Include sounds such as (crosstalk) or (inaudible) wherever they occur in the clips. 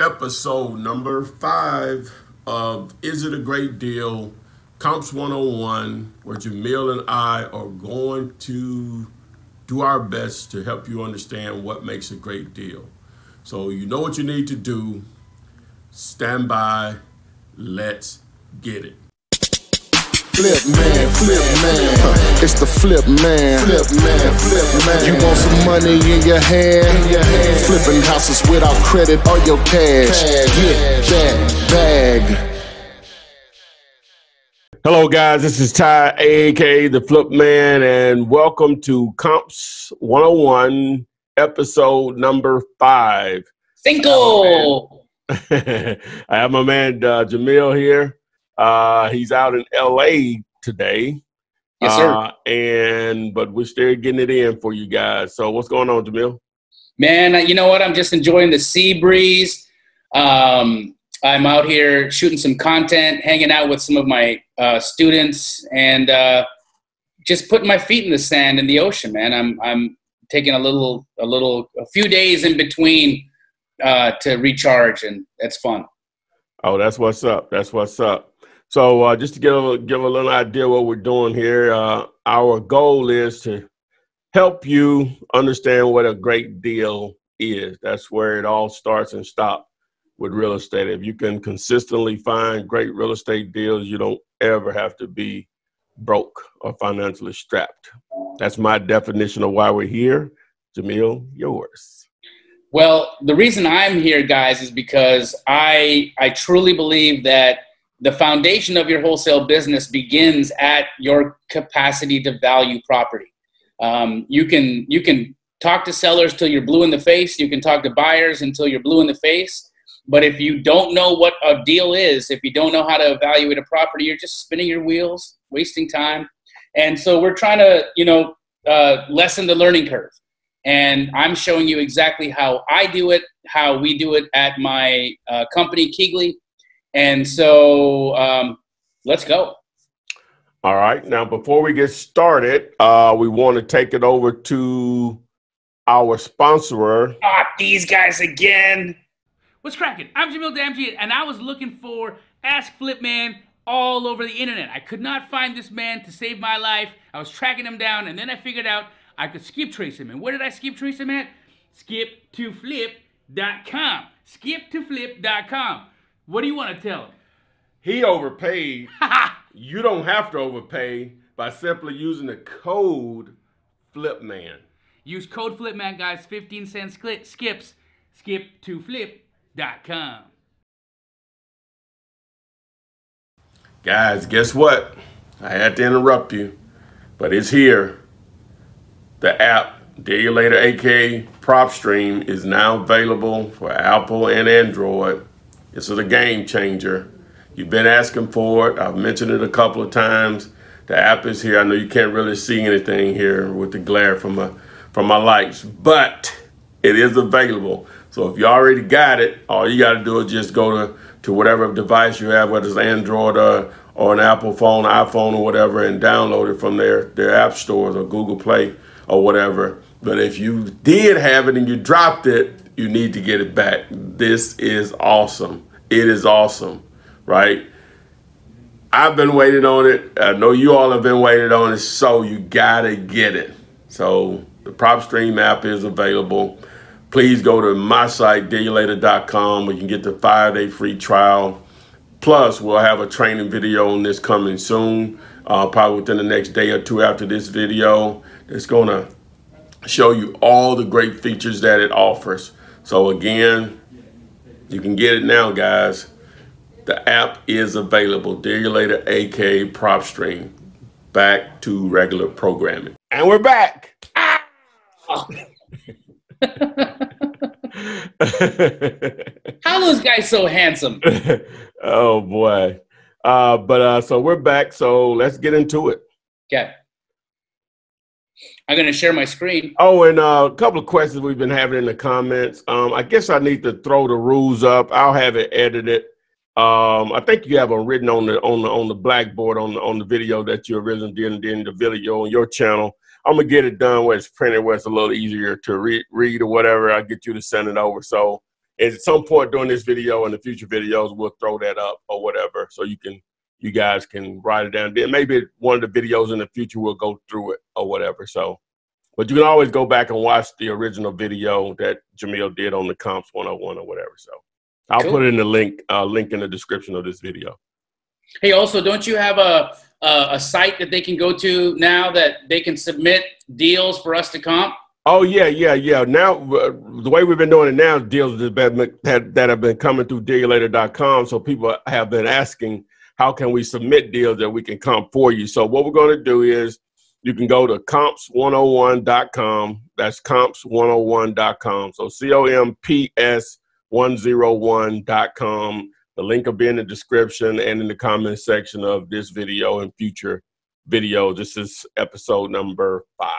episode number five of Is It a Great Deal? Comps 101, where Jamil and I are going to do our best to help you understand what makes a great deal. So, you know what you need to do. Stand by. Let's get it. Flip man, flip man, huh, it's the flip man. Flip man, flip man. You want some money in your hand? In your hand. Flipping houses without credit or your cash. Get that bag. Hello, guys. This is Ty, aka the Flip Man, and welcome to Comps 101, episode number five. Cinco. (laughs) I have my man uh, Jamil here. Uh, he's out in LA today. Yes, sir. Uh, and but we're still getting it in for you guys. So what's going on, Jamil? Man, you know what? I'm just enjoying the sea breeze. Um, I'm out here shooting some content, hanging out with some of my uh, students, and uh, just putting my feet in the sand in the ocean, man. I'm I'm taking a little a little a few days in between uh, to recharge, and that's fun. Oh, that's what's up. That's what's up. So uh, just to give a, give a little idea what we're doing here, uh, our goal is to help you understand what a great deal is. That's where it all starts and stops with real estate. If you can consistently find great real estate deals, you don't ever have to be broke or financially strapped. That's my definition of why we're here. Jamil, yours. Well, the reason I'm here, guys, is because I I truly believe that the foundation of your wholesale business begins at your capacity to value property. Um, you can you can talk to sellers till you're blue in the face. You can talk to buyers until you're blue in the face. But if you don't know what a deal is, if you don't know how to evaluate a property, you're just spinning your wheels, wasting time. And so we're trying to, you know, uh, lessen the learning curve. And I'm showing you exactly how I do it, how we do it at my uh, company, KeyGlee. And so um, let's go. All right. Now, before we get started, uh, we want to take it over to our sponsor. Ah, these guys again. What's cracking? I'm Jamil Damji, and I was looking for Ask Flip Man all over the internet. I could not find this man to save my life. I was tracking him down, and then I figured out I could skip trace him. And where did I skip trace him at? Skip2flip.com. Skip2flip.com. What do you want to tell him? He overpaid. (laughs) you don't have to overpay by simply using the code FLIPMAN. Use code FLIPMAN, guys. 15 cents cli- skips. Skip2flip.com. Guys, guess what? I had to interrupt you, but it's here. The app, Dealulator AK PropStream, is now available for Apple and Android. This is a game changer. You've been asking for it. I've mentioned it a couple of times. The app is here. I know you can't really see anything here with the glare from my from my lights, but it is available. So if you already got it, all you got to do is just go to, to whatever device you have, whether it's Android or, or an Apple phone, iPhone or whatever, and download it from their, their app stores or Google Play or whatever. But if you did have it and you dropped it, you need to get it back. This is awesome. It is awesome, right? I've been waiting on it. I know you all have been waiting on it, so you gotta get it. So the PropStream app is available. Please go to my site, dealulator.com, you can get the five-day free trial. Plus, we'll have a training video on this coming soon, uh, probably within the next day or two after this video. It's gonna show you all the great features that it offers. So again, you can get it now, guys. The app is available. Dealulator AK PropStream. Back to regular programming. And we're back. (laughs) How those guys so handsome? (laughs) oh boy. Uh, but uh, so we're back. So let's get into it. Okay. I'm gonna share my screen. Oh, and uh, a couple of questions we've been having in the comments. Um, I guess I need to throw the rules up. I'll have it edited. Um, I think you have them written on the on the on the blackboard on the on the video that you originally did and then the video on your channel. I'm gonna get it done where it's printed, where it's a little easier to read, read or whatever. I'll get you to send it over. So at some point during this video and the future videos, we'll throw that up or whatever, so you can you guys can write it down. Then maybe one of the videos in the future we'll go through it or whatever. So, but you can always go back and watch the original video that Jamil did on the comps 101 or whatever. So, I'll cool. put it in the link uh, link in the description of this video. Hey, also, don't you have a, a, a site that they can go to now that they can submit deals for us to comp? Oh yeah, yeah, yeah. Now uh, the way we've been doing it now, deals that have been coming through dealulator.com. So people have been asking, how can we submit deals that we can comp for you? So what we're going to do is you can go to comps101.com. That's comps101.com. So C O M P S 101.com. The link will be in the description and in the comment section of this video and future videos. This is episode number five.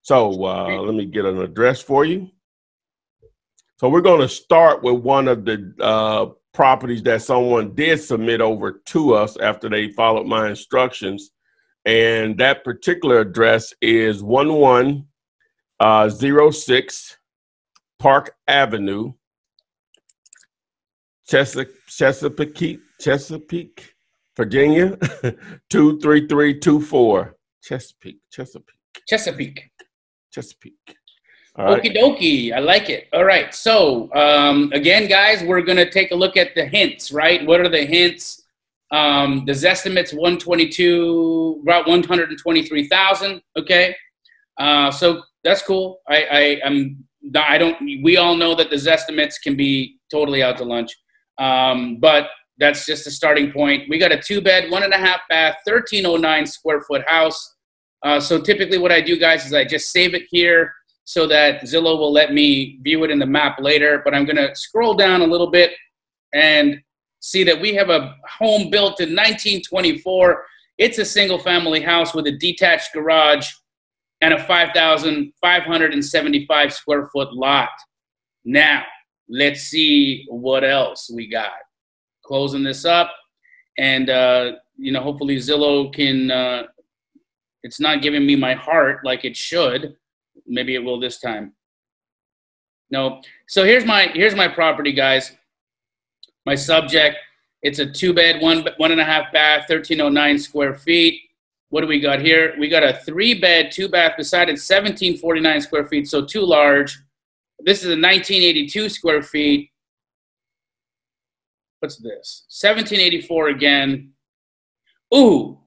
So uh, let me get an address for you. So we're going to start with one of the uh, properties that someone did submit over to us after they followed my instructions. And that particular address is 1106 uh, Park Avenue, Chesapeake, Chesapeake, Chesapeake, Virginia, (laughs) 23324. Chesapeake, Chesapeake. Chesapeake. Chesapeake. Right. Okie dokie. I like it. All right. So, um, again, guys, we're going to take a look at the hints, right? What are the hints? Um, the Zestimate's 122, about 123,000. Okay. Uh, so that's cool. I, I, I'm, I don't, we all know that the Zestimates can be totally out to lunch. Um, but that's just a starting point. We got a two bed, one and a half bath, 1309 square foot house. Uh, so typically what I do guys is I just save it here so that Zillow will let me view it in the map later. But I'm gonna scroll down a little bit and see that we have a home built in 1924. It's a single family house with a detached garage and a 5,575 square foot lot. Now, let's see what else we got. Closing this up, and uh, you know, hopefully Zillow can. Uh, it's not giving me my heart like it should. Maybe it will this time. No. So here's my here's my property, guys. My subject. It's a two bed, one one and a half bath, 1309 square feet. What do we got here? We got a three bed, two bath beside it, 1749 square feet, so too large. This is a 1982 square feet. What's this? 1784 again. Ooh,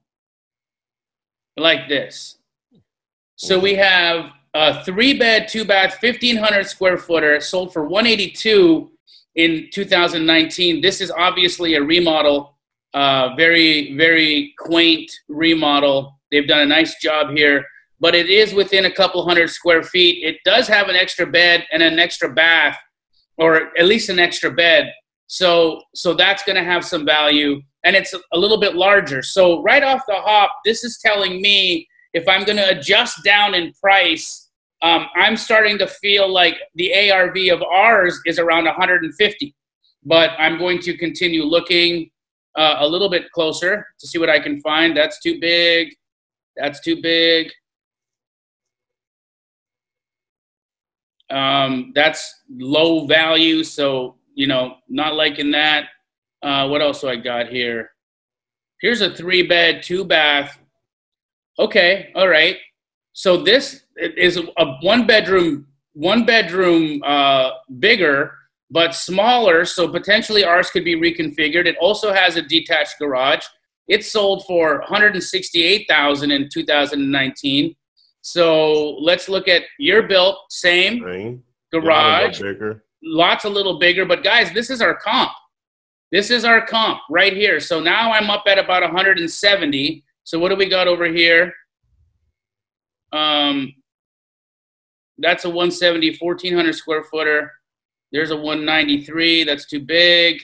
like this. So we have a three bed, two bath, 1500 square footer sold for 182 in 2019. This is obviously a remodel, uh, very, very quaint remodel. They've done a nice job here but it is within a couple hundred square feet. It does have an extra bed and an extra bath, or at least an extra bed. So, so that's going to have some value, and it's a little bit larger. So, right off the hop, this is telling me if I'm going to adjust down in price, um, I'm starting to feel like the ARV of ours is around 150. But I'm going to continue looking uh, a little bit closer to see what I can find. That's too big. That's too big. Um, that's low value, so you know, not liking that. Uh, what else do I got here? Here's a three bed, two bath. Okay, all right. So this is a one bedroom, one bedroom uh, bigger, but smaller. So potentially ours could be reconfigured. It also has a detached garage. It sold for 168,000 in 2019. So let's look at your built, same Same. garage, bigger. lots a little bigger. But guys, this is our comp. This is our comp right here. So now I'm up at about 170. So what do we got over here? Um, that's a 170, 1400 square footer. There's a 193. That's too big.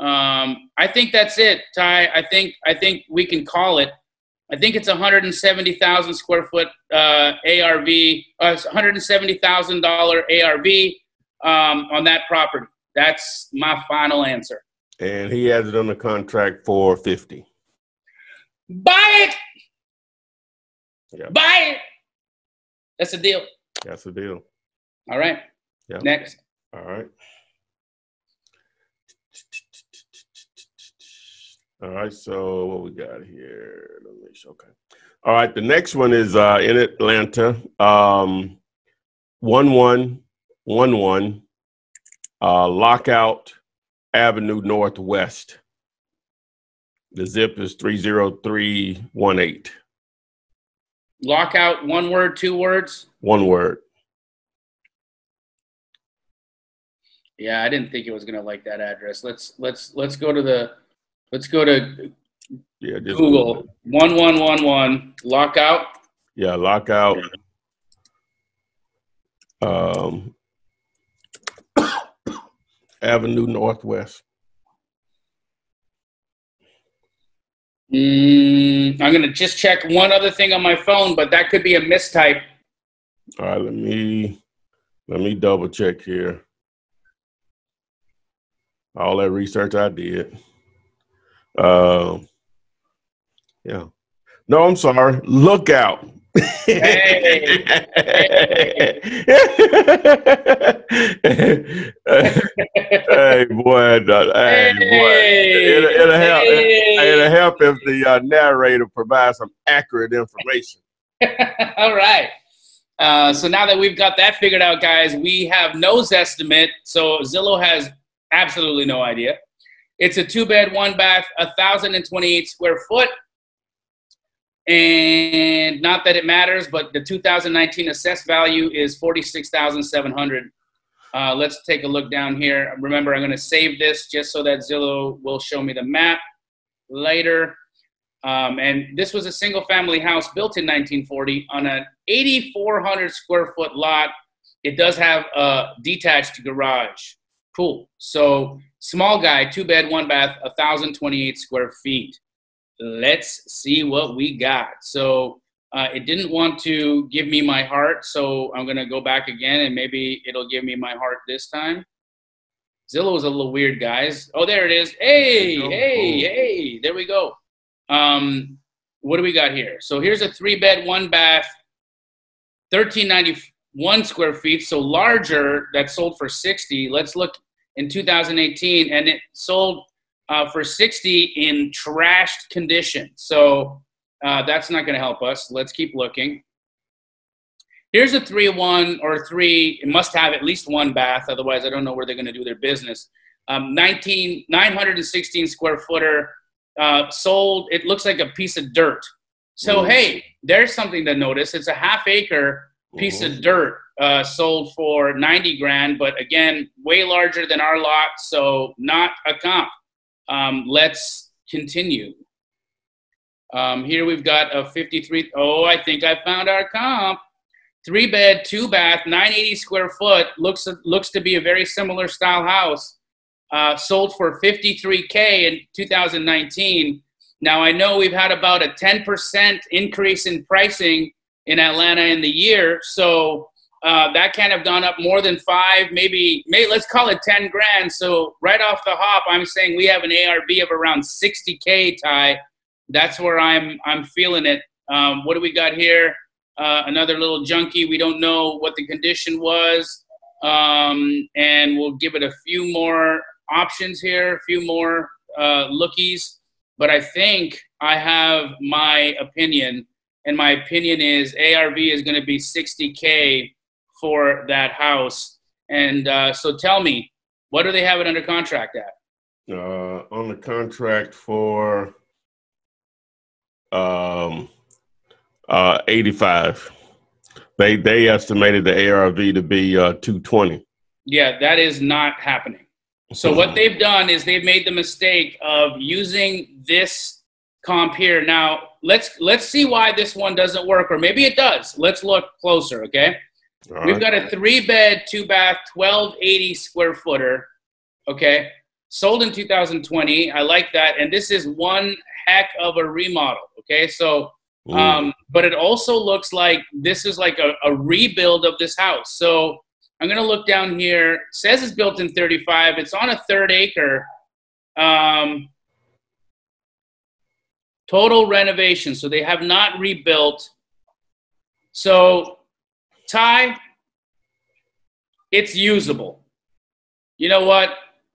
Um, I think that's it, Ty. I think I think we can call it. I think it's 170,000 square foot uh, ARV, uh, $170,000 ARV um, on that property. That's my final answer. And he has it on the contract for 50. Buy it. Yep. Buy it. That's a deal. That's a deal. All right. Yeah. Next. All right. All right, so what we got here? Let me show. Okay. All right, the next one is uh, in Atlanta. Um, one one one one, uh, Lockout Avenue Northwest. The zip is three zero three one eight. Lockout, one word, two words. One word. Yeah, I didn't think it was gonna like that address. Let's let's let's go to the let's go to Yeah, Google one one one one lockout. Yeah, lockout. Um, (coughs) Avenue Northwest. Mm, I'm gonna just check one other thing on my phone, but that could be a mistype. All right, let me let me double check here. All that research I did. Um, yeah. No, I'm sorry. Lookout. Hey. hey boy, hey, boy. It'll, it'll help. It'll help if the uh, narrator provides some accurate information. (laughs) All right. Uh, so now that we've got that figured out, guys, we have no estimate. So Zillow has absolutely no idea. It's a two bed, one bath, 1,028 square foot. And not that it matters, but the 2019 assessed value is 46,700. Uh, let's take a look down here. Remember, I'm going to save this just so that Zillow will show me the map later. Um, and this was a single family house built in 1940 on an 8,400 square foot lot. It does have a detached garage. Cool. So small guy, two bed, one bath, 1,028 square feet. Let's see what we got. So uh, it didn't want to give me my heart, so I'm gonna go back again and maybe it'll give me my heart this time. Zillow is a little weird, guys. Oh, there it is. Hey, There you go. hey, hey, there we go. Um, what do we got here? So here's a three bed, one bath, 1391 square feet, so larger that sold for 60. Let's look in 2018, and it sold uh, for 60 in trashed condition. So uh, that's not going to help us. Let's keep looking. Here's a 3 1 or 3, it must have at least one bath, otherwise, I don't know where they're going to do their business. Um, 19, 916 square footer uh, sold, it looks like a piece of dirt. So, hey, there's something to notice. It's a half acre piece of dirt uh, sold for 90 grand, but again, way larger than our lot, so not a comp. Um, let's continue. Um, here we've got a 53. Oh, I think I found our comp. Three bed, two bath, 980 square foot. Looks looks to be a very similar style house. Uh, sold for 53k in 2019. Now I know we've had about a 10% increase in pricing in Atlanta in the year, so uh, that kind have gone up more than five, maybe, maybe let's call it 10 grand. So right off the hop, I'm saying we have an ARV of around 60k. Ty, that's where I'm I'm feeling it. Um, what do we got here? Uh, another little junkie. We don't know what the condition was, um, and we'll give it a few more options here, a few more uh, lookies. But I think I have my opinion, and my opinion is ARV is going to be 60k for that house. And uh, so, tell me, what do they have it under contract at? Uh, on the contract for um, uh, 85. They they estimated the ARV to be uh, 220. Yeah, that is not happening. So what they've done is they've made the mistake of using this comp here. Now let's let's see why this one doesn't work, or maybe it does. Let's look closer, okay? All We've right. got a three bed, two bath, 1280 square footer, okay? Sold in 2020. I like that. And this is one heck of a remodel, okay? So um, but it also looks like this is like a, a rebuild of this house. So I'm gonna look down here. It says it's built in 35. It's on a third acre. Um, total renovation. So they have not rebuilt. So Ty, it's usable. You know what?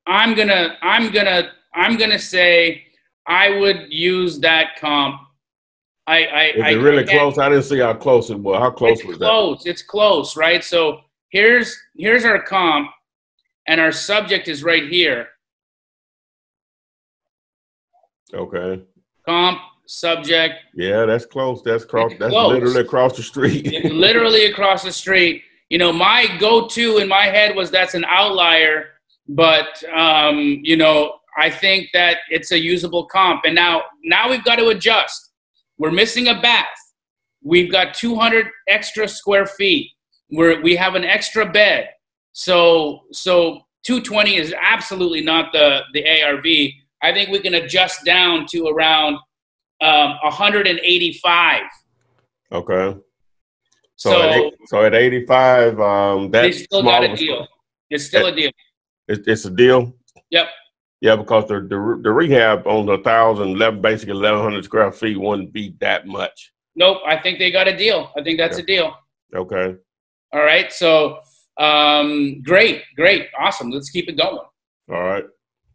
I'm gonna I'm gonna I'm gonna say I would use that comp. I I Is I really close? I didn't see how close it was. How close it's was close. It's close, right? So here's here's our comp, and our subject is right here. Okay. Comp subject Yeah, that's close. That's cross. That's close. literally across the street. Literally across the street. You know, my go-to in my head was that's an outlier, but um, you know, I think that it's a usable comp. And now, now we've got to adjust. We're missing a bath. We've got 200 extra square feet. We're, we have an extra bed. So, so 220 is absolutely not the the ARV. I think we can adjust down to around um, 185. okay. So, So, at eight, so at 85, um, they that's still got a deal. It's still a deal. It's, it's a deal. Yep. Yeah, because the the, the rehab on the thousand, eleven, basically eleven hundred square feet wouldn't be that much. Nope. I think they got a deal. I think that's a deal. Okay. All right. So, um, great, great, awesome. Let's keep it going. All right.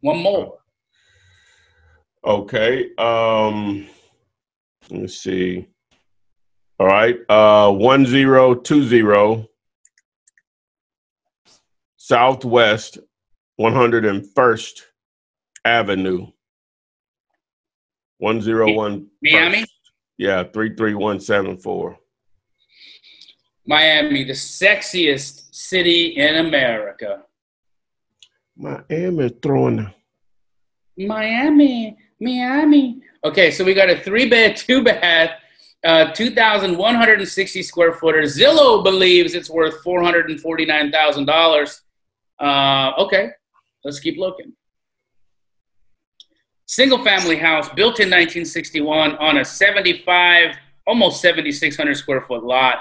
One more. Okay. Um, let me see. All right. Uh, one zero two zero Southwest one hundred and first Avenue. One zero one. Miami? Yeah, three three one seven four. Miami, the sexiest city in America. Miami throwing. Miami, Miami. Okay, so we got a three bed, two bath, uh, 2,160 square footer. Zillow believes it's worth $449,000. Uh, okay, let's keep looking. Single family house built in 1961 on a 75, almost 7,600 square foot lot.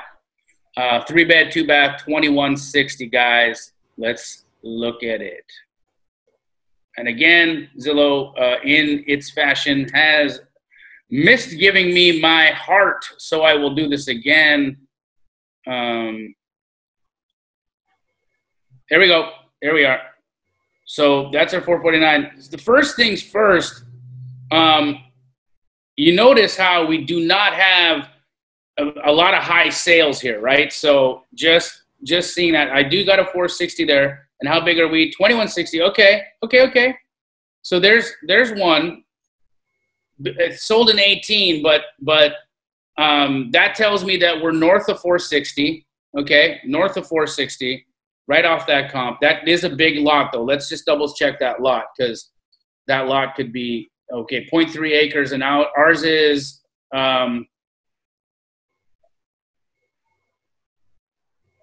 Uh, three bed, two bath, 2160, guys. Let's look at it. And again, Zillow, uh, in its fashion, has missed giving me my heart, so I will do this again. Um, here we go. Here we are. So that's our 449. The first things first, um, you notice how we do not have a, a lot of high sales here, right? So just just seeing that, I do got a 460 there. And how big are we? 2160. Okay, okay, okay. So there's there's one. It's sold in 18, but but um, that tells me that we're north of 460. Okay, north of 460, right off that comp. That is a big lot though. Let's just double check that lot because that lot could be okay. 0.3 acres and out. Ours is um,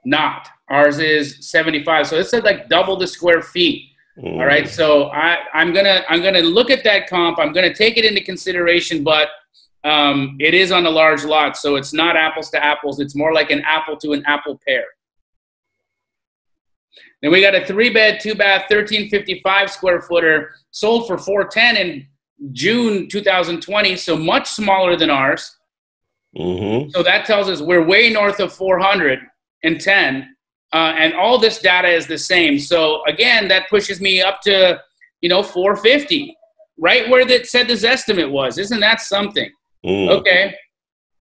not. Ours is 75. So it's like double the square feet. Mm. All right. So I, I'm gonna I'm gonna look at that comp. I'm gonna take it into consideration, but um, it is on a large lot, so it's not apples to apples. It's more like an apple to an apple pair. Then we got a three bed, two bath, 1355 square footer, sold for 410 in June 2020, so much smaller than ours. Mm-hmm. So that tells us we're way north of 410, uh, and all this data is the same. So again, that pushes me up to you know 450, right where that said this estimate was. Isn't that something? Mm. Okay.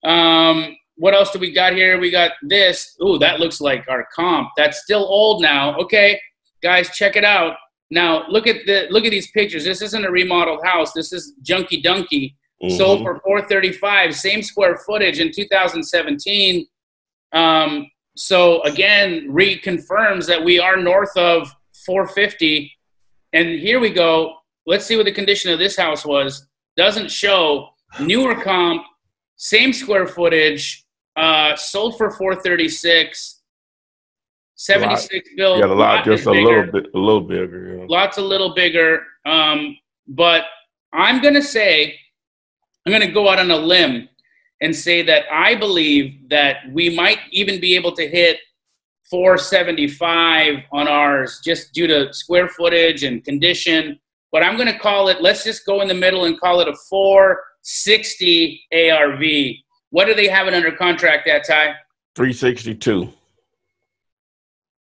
Um, what else do we got here? We got this. Ooh, that looks like our comp. That's still old now. Okay, guys, check it out. Now look at the look at these pictures. This isn't a remodeled house. This is Junky Dunky. Sold Mhm. for 435, same square footage in 2017. Um, so again, reconfirms that we are north of 450. And here we go. Let's see what the condition of this house was. Doesn't show. Newer comp, same square footage, uh, sold for 436. 76 built. Yeah, a lot just a little bit, a little bigger. Yeah. lots a little bigger. Um, but I'm gonna say, I'm gonna go out on a limb and say that I believe that we might even be able to hit 475 on ours just due to square footage and condition. But I'm gonna call it. Let's just go in the middle and call it a 460 ARV. What do they have it under contract at, Ty? 362.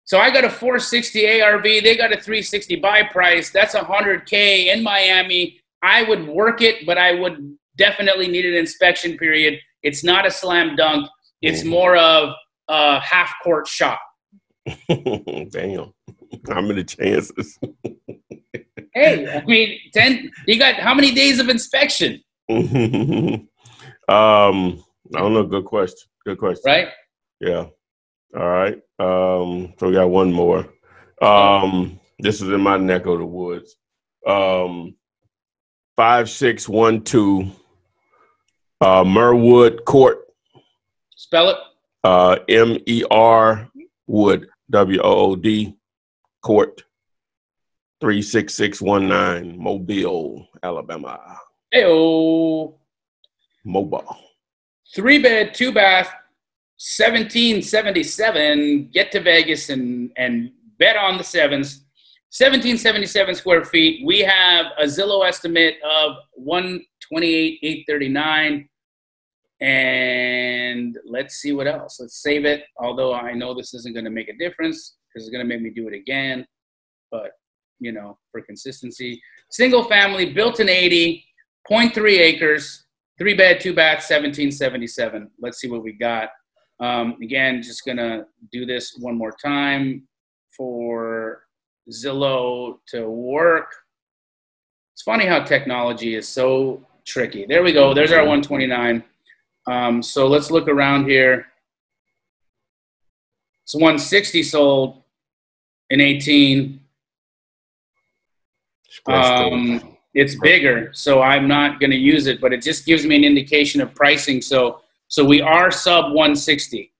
So I got a 460 ARV. They got a 360 buy price. That's 100K in Miami. I would work it, but I would definitely need an inspection period. It's not a slam dunk. It's Mhm. more of a half court shot. (laughs) Damn. How many chances? (laughs) Hey, I mean, 10, you got how many days of inspection, (laughs) um, I don't know. Good question. Good question. right? Yeah. All right. Um, so we got one more. Um, this is in my neck of the woods. Um, five six one two, uh, Merwood Court, Spell it. uh, M E R Wood W O O D Court, three six six one nine, Mobile, Alabama. Hey, oh, Mobile. three bed, two bath, 1777. Get to Vegas and, and bet on the sevens. 1777 square feet. We have a Zillow estimate of 128,839. And let's see what else. Let's save it. Although I know this isn't going to make a difference because it's going to make me do it again. But, you know, for consistency. Single family, built in 80, 0.3 acres, three bed, two bath, 1777. Let's see what we got. Um, again, just going to do this one more time for Zillow to work. It's funny how technology is so tricky. There we go. There's our 129. Um, so let's look around here. It's 160 sold in 18. Um, it's bigger, so I'm not going to use it, but it just gives me an indication of pricing. So, so we are sub 160.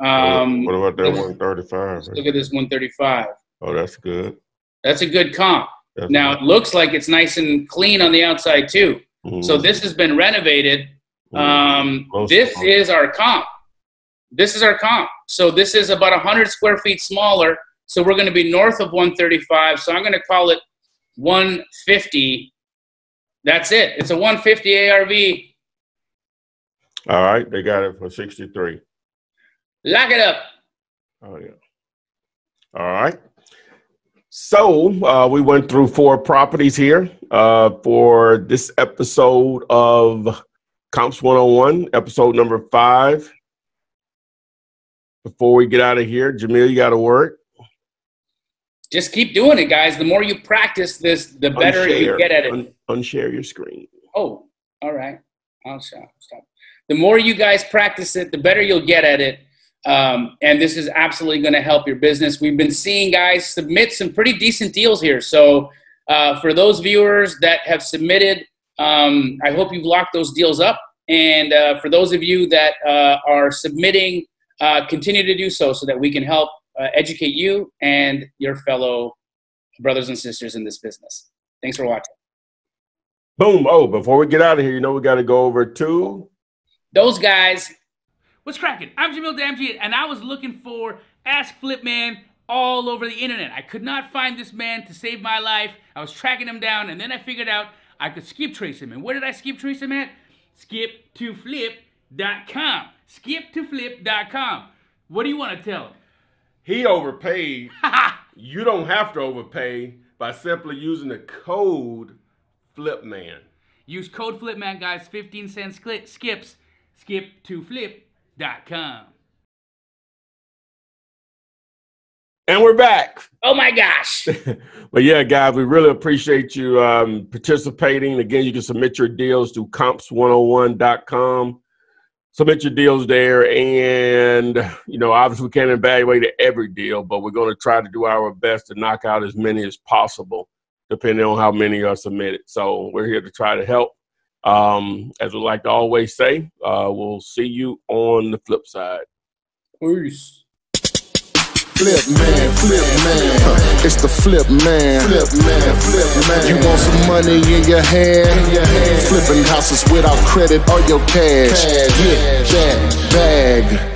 Um, what about that let's- one thirty five? look at this 135. Oh, that's good. That's a good comp. That's Now it looks like it's nice and clean on the outside too. good. So this has been renovated. Um, this is our comp. This is our comp. So this is about 100 square feet smaller. So we're going to be north of 135. So I'm going to call it 150. That's it. It's a 150 ARV. All right, they got it for sixty three. Lock it up. Oh yeah. All right. So uh, we went through four properties here uh, for this episode of Comps 101, episode number five. Before we get out of here, Jamil, you got to work. Just keep doing it, guys. The more you practice this, the better you get at it. Un- unshare your screen. Oh, all right. I'll stop. stop. The more you guys practice it, the better you'll get at it. Um, and this is absolutely going to help your business. We've been seeing guys submit some pretty decent deals here. So uh, for those viewers that have submitted, um, I hope you've locked those deals up. And uh, for those of you that uh, are submitting, uh, continue to do so so that we can help uh, educate you and your fellow brothers and sisters in this business. Thanks for watching. Boom. Oh, before we get out of here, you know we got to go over to Those guys What's cracking? I'm Jamil Damji, and I was looking for Ask Flip Man all over the internet. I could not find this man to save my life. I was tracking him down, and then I figured out I could skip trace him. And where did I skip trace him at? Skip2flip.com. Skip2flip.com. What do you want to tell him? He Overpaid. (laughs) you don't have to overpay by simply using the code FLIPMAN. Use code FLIPMAN, guys. 15 cent skli- skips. Skip2flip.com. And we're back. Oh my gosh. (laughs) but yeah, guys, we really appreciate you um, participating. Again, you can submit your deals to comps101.com. Submit your deals there. And, you know, obviously we can't evaluate every deal, but we're going to try to do our best to knock out as many as possible, depending on how many are submitted. So we're here to try to help. Um, as we like to always say, uh, we'll see you on the flip side. Peace. Flip man, flip man. Huh, It's the flip man. Flip man, flip man. You want some money in your hand? In your hand. Flipping houses without credit or your cash. Get that bag.